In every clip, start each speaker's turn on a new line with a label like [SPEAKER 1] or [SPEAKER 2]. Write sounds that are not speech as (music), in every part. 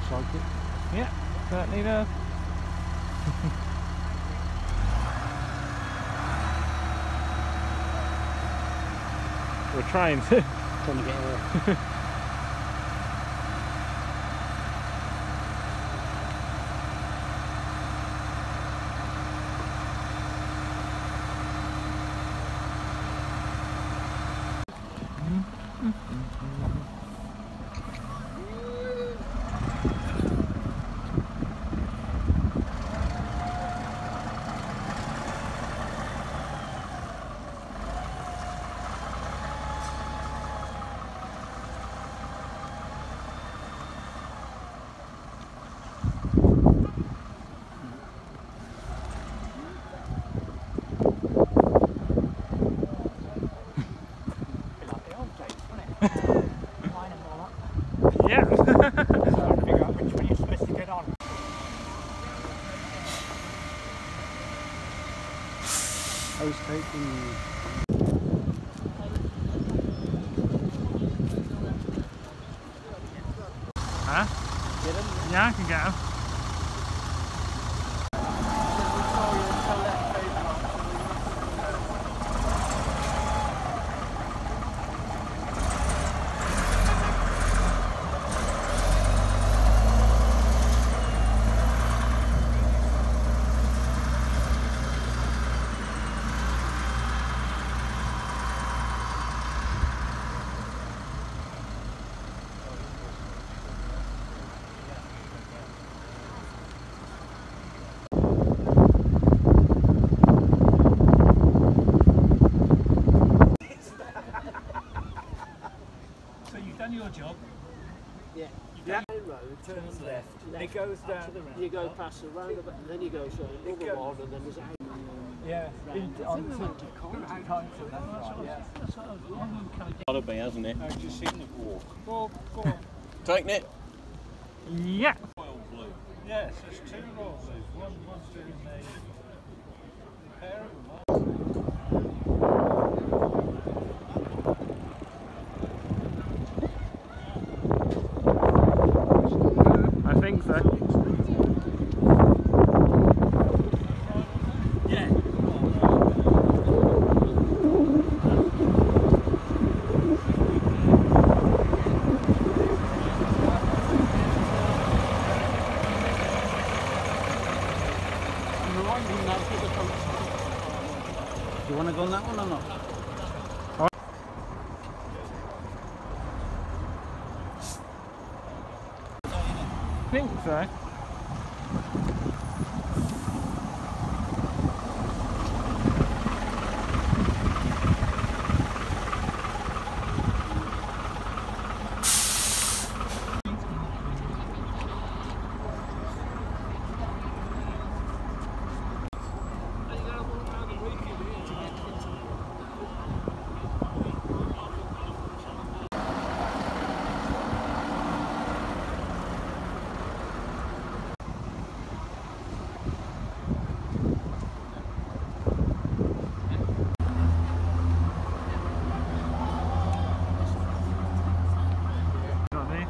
[SPEAKER 1] Looks like it.
[SPEAKER 2] Yeah, certainly does. We're trying to. (laughs)
[SPEAKER 1] Trying to get her. (laughs)
[SPEAKER 2] Yeah.
[SPEAKER 3] figure out which one you're supposed to get on.
[SPEAKER 1] I was taking.
[SPEAKER 2] huh? Yeah, I can get him.
[SPEAKER 3] So you've done your job.
[SPEAKER 1] Yeah.
[SPEAKER 3] Yeah.
[SPEAKER 1] Road
[SPEAKER 3] Turns left. And it goes
[SPEAKER 1] up
[SPEAKER 3] down.
[SPEAKER 1] to the round. You go past the roundabout, and then you go so another
[SPEAKER 3] goes-
[SPEAKER 1] one, and then there's a
[SPEAKER 3] Yeah.
[SPEAKER 1] round.
[SPEAKER 3] on
[SPEAKER 1] It's into Conton.
[SPEAKER 3] Conton, that's right, yeah.
[SPEAKER 4] Gotta be, hasn't it?
[SPEAKER 3] I've just seen the walk. Go, go on.
[SPEAKER 4] Taking it.
[SPEAKER 2] Yeah.
[SPEAKER 3] Royal blue. Yes, there's two royal blues. One, one's doing the pair of them.
[SPEAKER 2] I think so.
[SPEAKER 3] Yeah.
[SPEAKER 1] And the one thing that's with the coach. Do you want to go on that one or not?
[SPEAKER 2] I think so. Got these.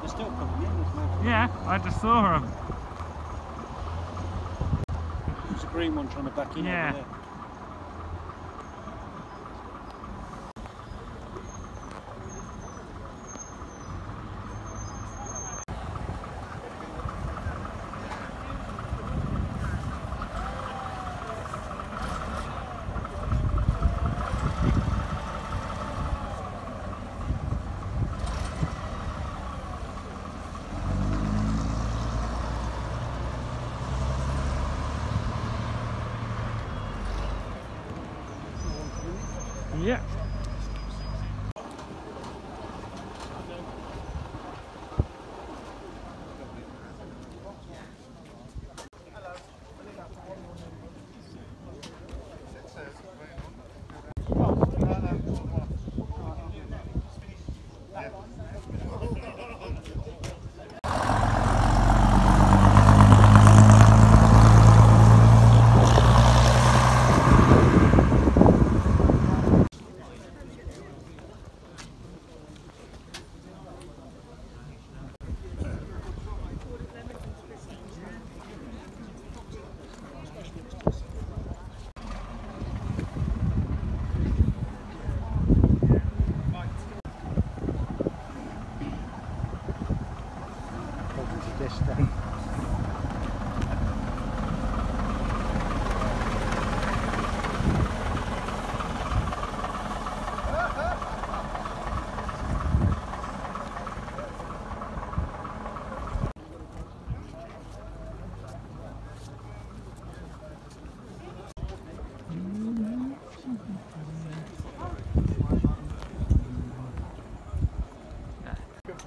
[SPEAKER 1] They're still coming in, there's no.
[SPEAKER 2] Yeah, I just saw him.
[SPEAKER 1] There's a green one trying to back in
[SPEAKER 2] Yeah.
[SPEAKER 1] over there.
[SPEAKER 2] Yeah.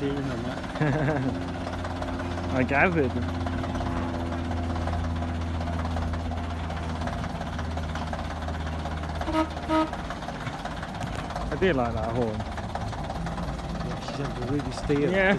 [SPEAKER 5] seen him that.
[SPEAKER 2] I gathered. I do like that horn.
[SPEAKER 1] Yeah, she's having a really steal.
[SPEAKER 2] Yeah.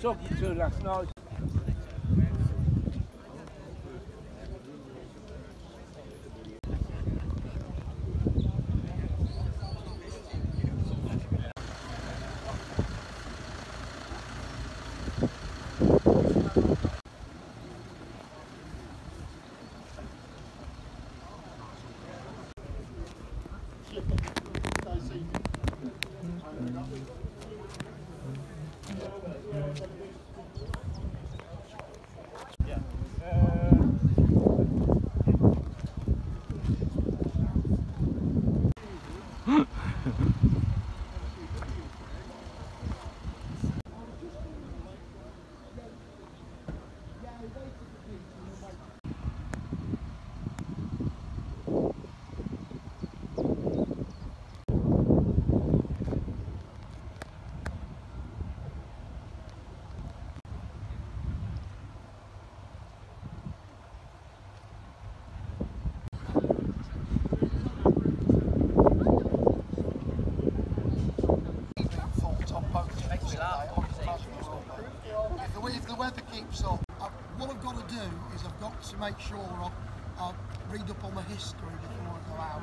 [SPEAKER 1] Talking you last night.
[SPEAKER 6] is I've got to
[SPEAKER 7] make sure I, I read up on the history before I go out.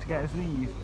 [SPEAKER 2] To get his leave.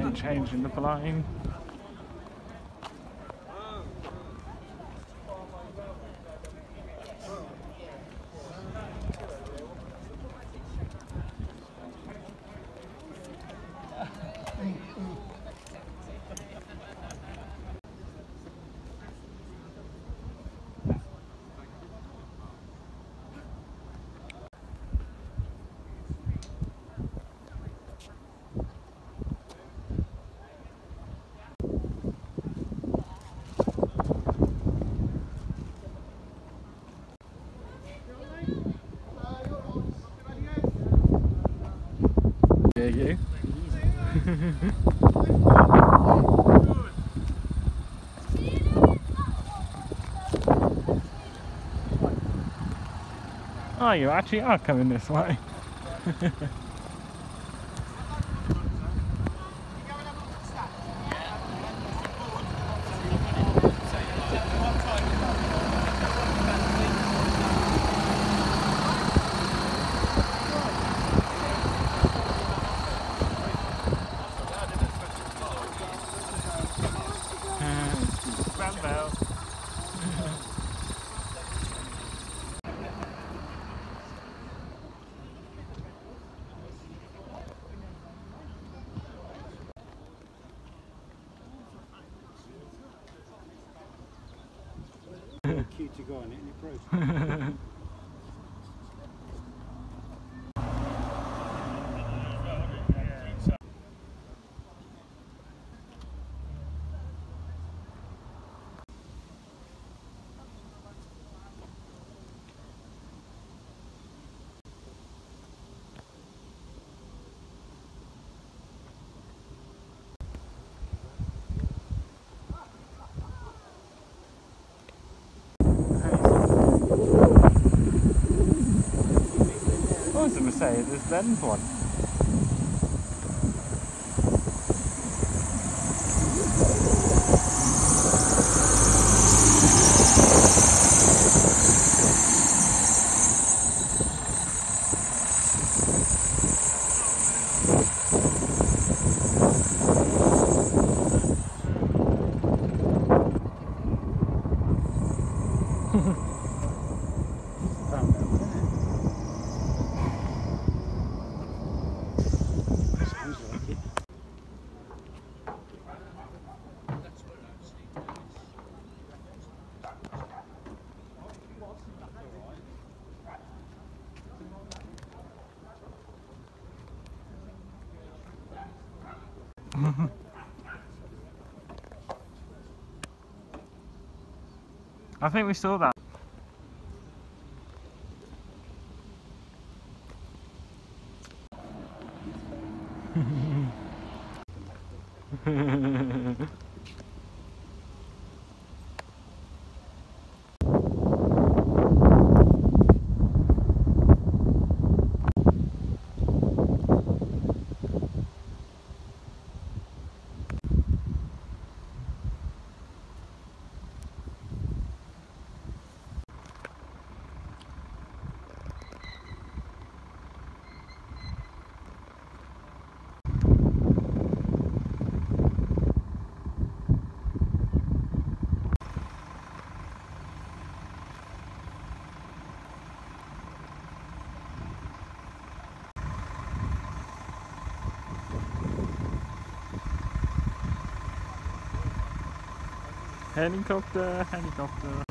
[SPEAKER 2] And changing the plane. You actually are coming this way. (laughs)
[SPEAKER 1] Go on it and. (laughs)
[SPEAKER 2] I was to say, there's Ben's one. I think we saw that. Helikopter, helikopter.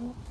[SPEAKER 2] 어?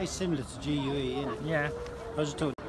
[SPEAKER 1] It's similar to GUE, isn't it?
[SPEAKER 2] Yeah.
[SPEAKER 1] I was talking.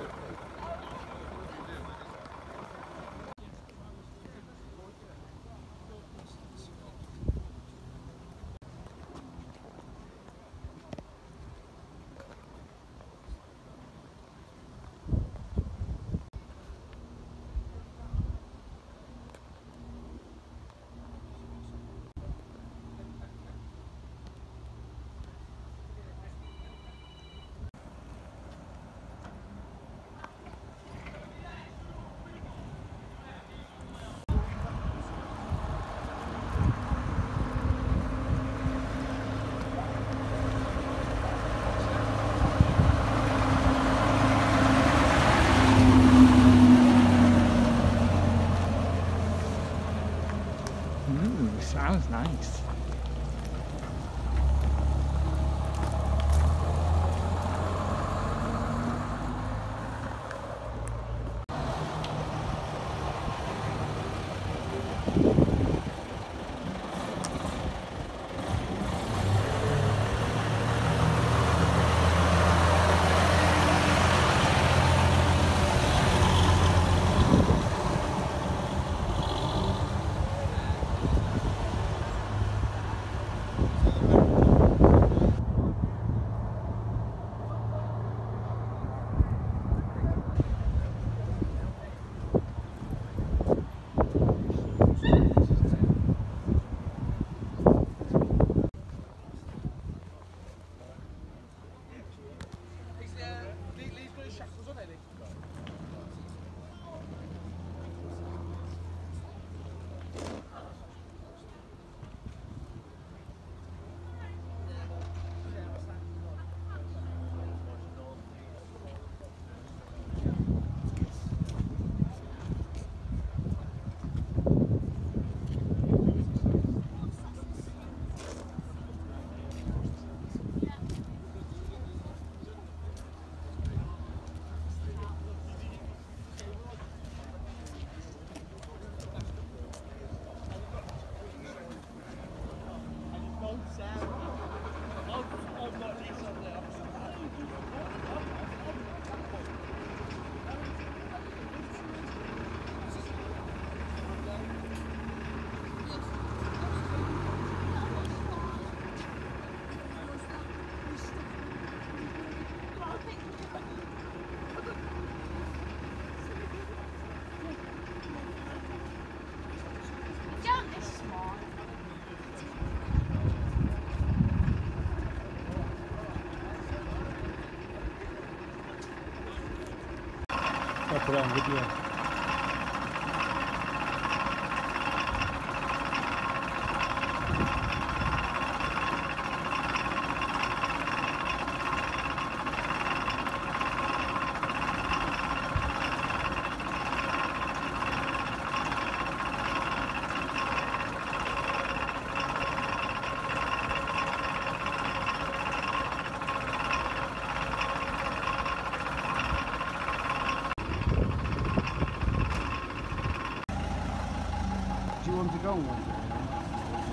[SPEAKER 1] I'll put it on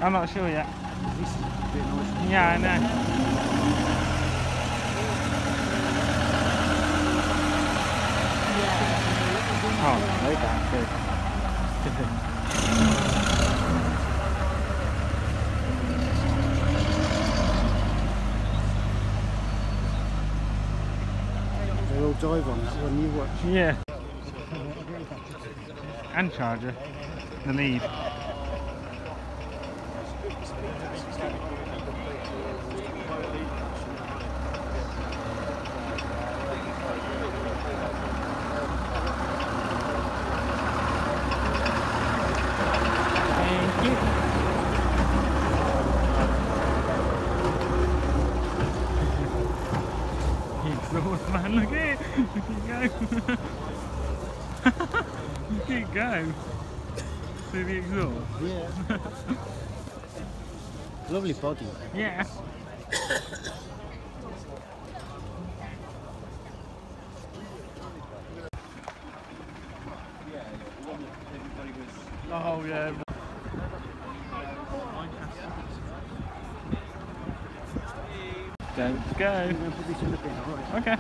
[SPEAKER 2] I'm not sure yet.
[SPEAKER 1] This is a bit noisy.
[SPEAKER 2] Yeah, I know. Oh, way back. Good.
[SPEAKER 1] They all dive on that when you watch.
[SPEAKER 2] Yeah. And charger. The lead. Thank you. The exhaust man, look at it! Look at it go! look at it go!
[SPEAKER 1] Yeah. (laughs) Lovely body.
[SPEAKER 2] Yeah.
[SPEAKER 8] Oh yeah.
[SPEAKER 2] Don't go.
[SPEAKER 1] I'm going to put this in the bin, alright?
[SPEAKER 2] Okay.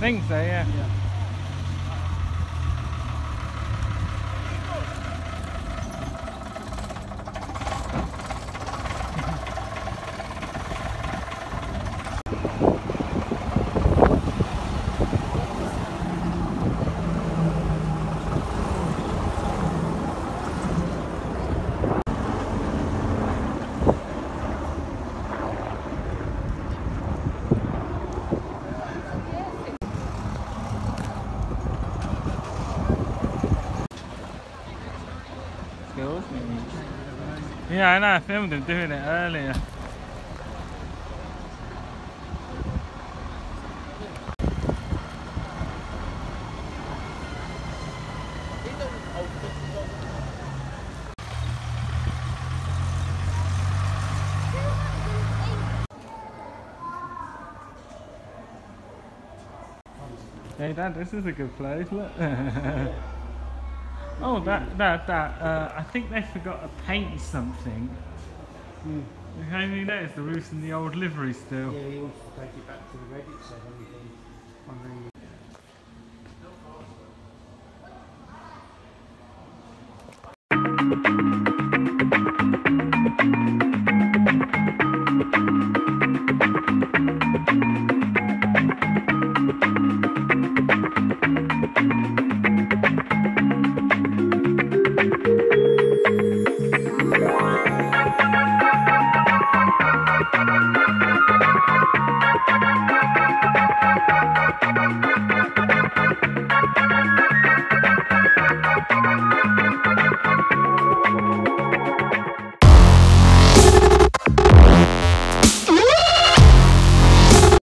[SPEAKER 2] Think so, yeah. Skills. Yeah, I know. I filmed him doing it earlier. Hey Dad, this is a good place, look. (laughs) oh, that, that, that, uh, I think they forgot to paint something.
[SPEAKER 1] Hmm.
[SPEAKER 2] How do you notice the roof's in the old livery still?
[SPEAKER 1] Yeah, he wants to take it back to the Reddit said anything on the